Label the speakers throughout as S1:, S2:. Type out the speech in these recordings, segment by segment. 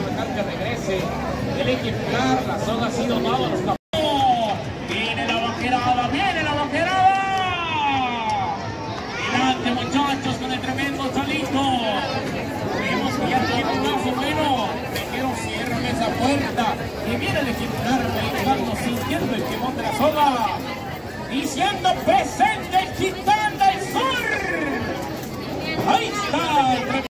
S1: Huracán que
S2: regrese. El ejemplar, la zona ha sido dada los Viene la vaquerada, viene la vaquerada. Adelante muchachos con el tremendo chalito. Vemos que ya tiene un brazo bueno. Pero cierran esa puerta. Y viene el ejemplar realizando, sintiendo el timón de la zona. Diciendo presente el titán del sur. Ahí está.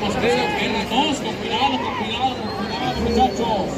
S2: Dos, con cuidado, con cuidado, con cuidado muchachos.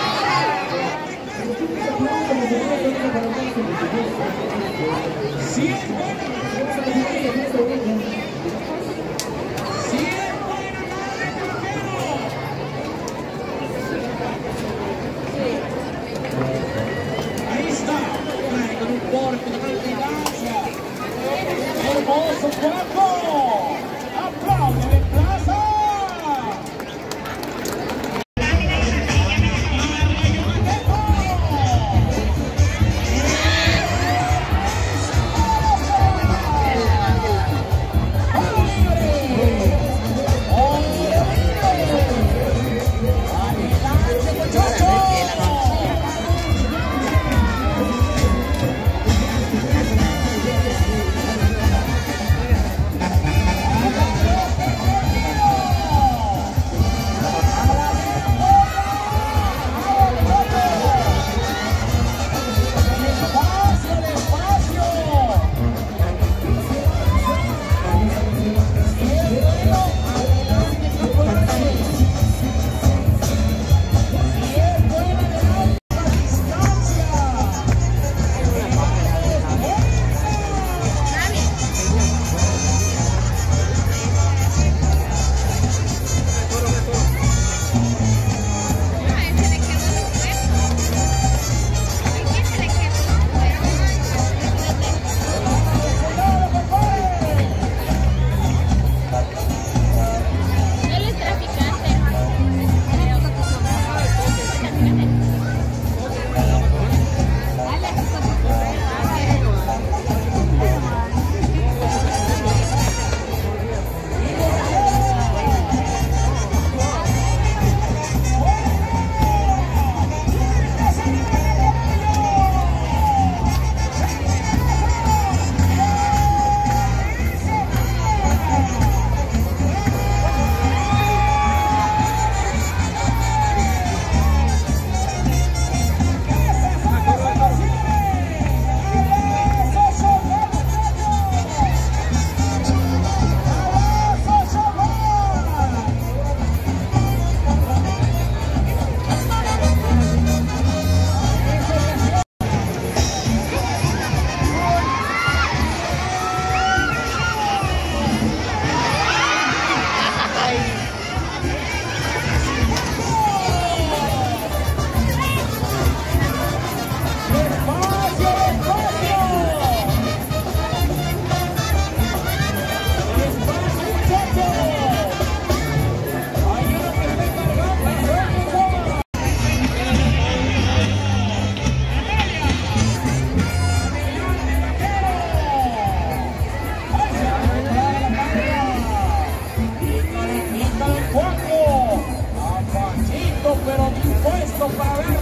S2: Vamos, vamos! São Paulo.